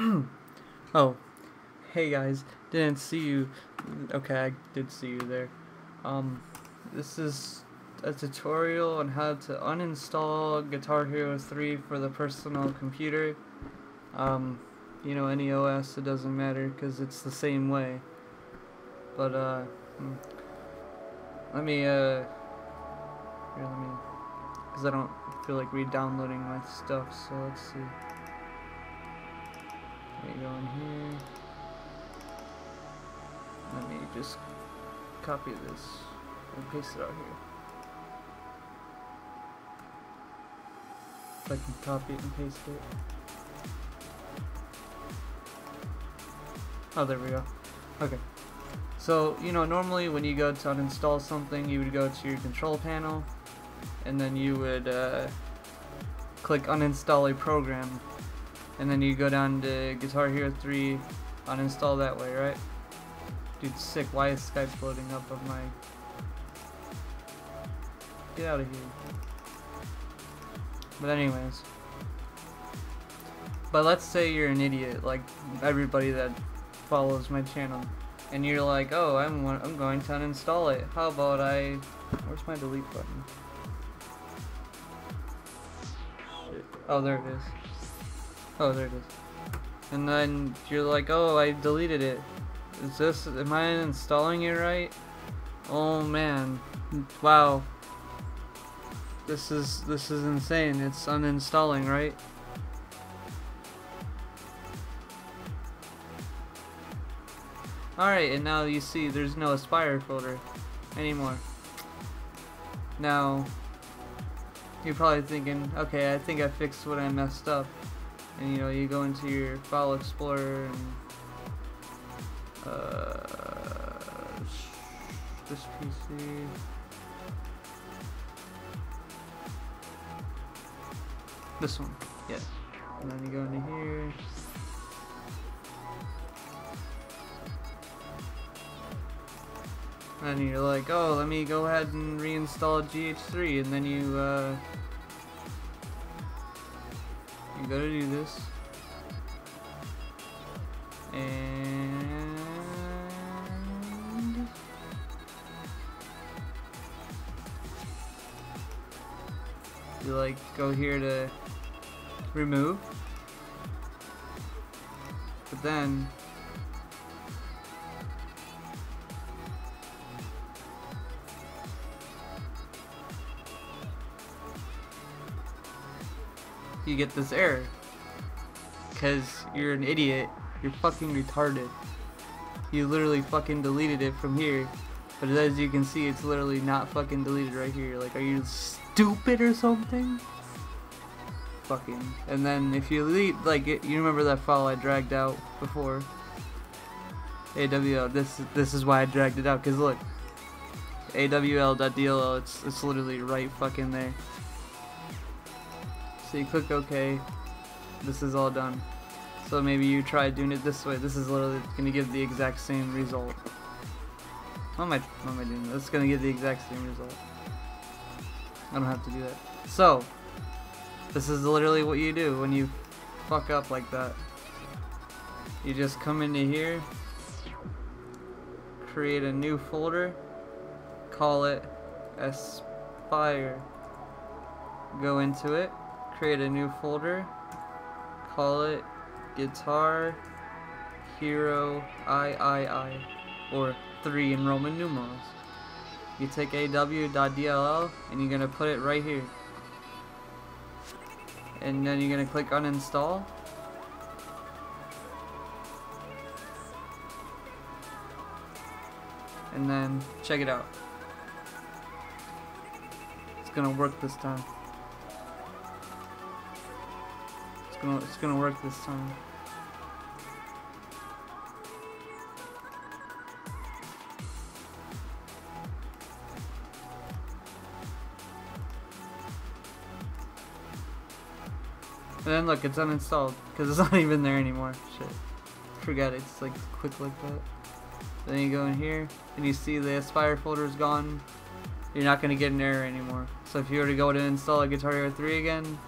oh, hey guys, didn't see you. Okay, I did see you there. Um, this is a tutorial on how to uninstall Guitar Hero 3 for the personal computer. Um, you know, any OS, it doesn't matter because it's the same way. But, uh, hmm. let me, uh, here, let me, because I don't feel like re-downloading my stuff, so let's see. Let me go in here. Let me just copy this and paste it out here. If I can copy it and paste it. Oh, there we go. Okay. So, you know, normally when you go to uninstall something, you would go to your control panel, and then you would uh, click uninstall a program, and then you go down to Guitar Hero 3, uninstall that way, right? Dude, sick. Why is Skype floating up of my... Get out of here. But anyways. But let's say you're an idiot, like everybody that follows my channel. And you're like, oh, I'm, I'm going to uninstall it. How about I... Where's my delete button? Oh, there it is. Oh, there it is. And then you're like, oh, I deleted it. Is this, am I installing it right? Oh man, wow. This is, this is insane. It's uninstalling, right? Alright, and now you see there's no Aspyr folder anymore. Now, you're probably thinking, okay, I think I fixed what I messed up. And you know, you go into your file explorer and uh, this PC. This one, yeah. And then you go into here. And you're like, oh, let me go ahead and reinstall GH3, and then you, uh, you gotta do this. And you like go here to remove, but then you get this error. Because you're an idiot. You're fucking retarded. You literally fucking deleted it from here. But as you can see it's literally not fucking deleted right here. Like are you stupid or something? Fucking. And then if you delete like it, you remember that file I dragged out before? AWL this this is why I dragged it out because look. AWL.dll it's it's literally right fucking there so you click OK. This is all done. So maybe you try doing it this way. This is literally going to give the exact same result. What am I, what am I doing? It's going to give the exact same result. I don't have to do that. So, this is literally what you do when you fuck up like that. You just come into here, create a new folder, call it Aspyr. Go into it, create a new folder, call it Guitar Hero III, or 3 in Roman numerals. You take AWL.dll and you're going to put it right here. And then you're going to click uninstall. And then check it out. It's going to work this time. Gonna it's gonna work this time. And then look, it's uninstalled because it's not even there anymore. Shit, forget it. It's like quick like that. Then you go in here and you see the Aspyr folder is gone. You're not gonna get an error anymore. So if you were to go to install a Guitar Hero 3 again,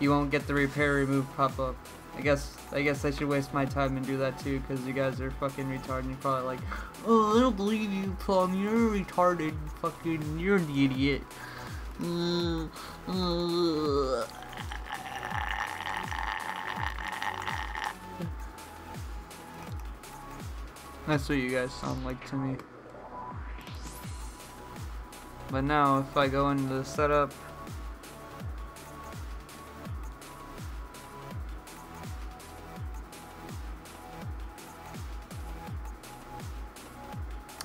you won't get the repair remove pop up I guess I guess I should waste my time and do that too, because you guys are fucking retarded. You're probably like, oh, I don't believe you, Plum. You're retarded. Fucking, you're an idiot. That's what you guys sound like to me. But now, if I go into the setup,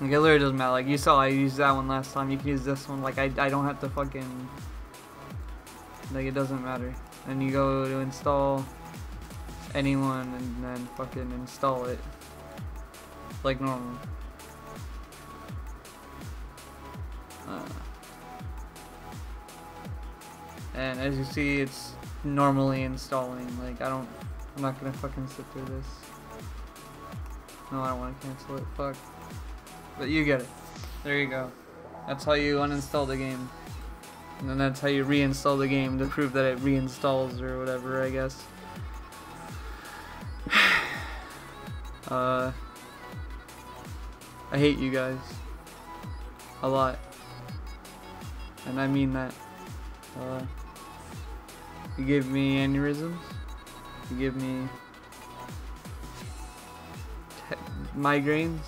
Like it literally doesn't matter. Like you saw I used that one last time. You can use this one. Like I, I don't have to fucking like it doesn't matter. And you go to install anyone and then fucking install it. Like normal. Uh, and as you see it's normally installing. Like I don't I'm not gonna fucking sit through this. No, I don't wanna cancel it. Fuck. But you get it. There you go. That's how you uninstall the game. And then that's how you reinstall the game to prove that it reinstalls or whatever, I guess. uh, I hate you guys. A lot. And I mean that. Uh, you give me aneurysms. You give me migraines.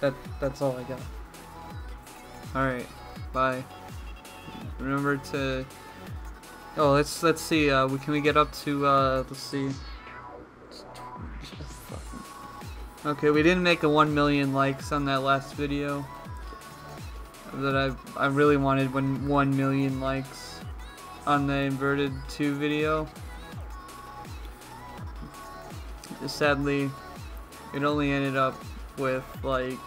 That that's all I got. All right, bye. Remember to. Oh, let's let's see. Uh, we can we get up to uh, let's see. Okay, we didn't make a 1 million likes on that last video. That I I really wanted when 1 million likes on the inverted 2 video sadly, it only ended up with like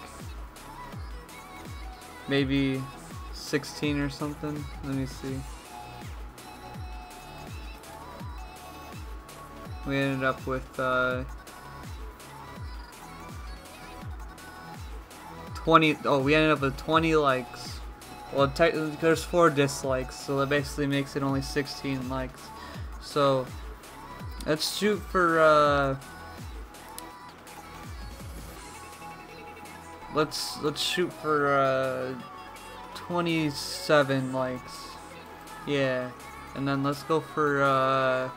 maybe 16 or something. Let me see. We ended up with uh, 20. Oh, we ended up with 20 likes. Well, there's four dislikes, so that basically makes it only 16 likes. So let's shoot for. Uh, let's let's shoot for uh, 27 likes. Yeah, and then let's go for uh,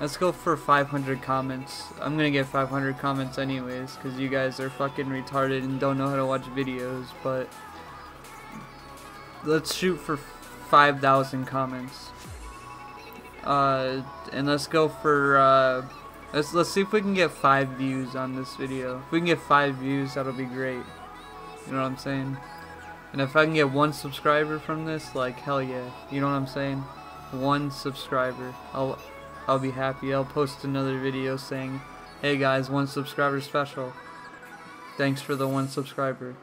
let's go for 500 comments. I'm gonna get 500 comments anyways, cause you guys are fucking retarded and don't know how to watch videos. But let's shoot for 5,000 comments. Uh, and let's go for uh. Let's let's see if we can get five views on this video. If we can get five views, that'll be great. You know what I'm saying? And if I can get one subscriber from this, like hell yeah. You know what I'm saying? One subscriber. I'll I'll be happy. I'll post another video saying, "Hey guys, one subscriber special. Thanks for the one subscriber."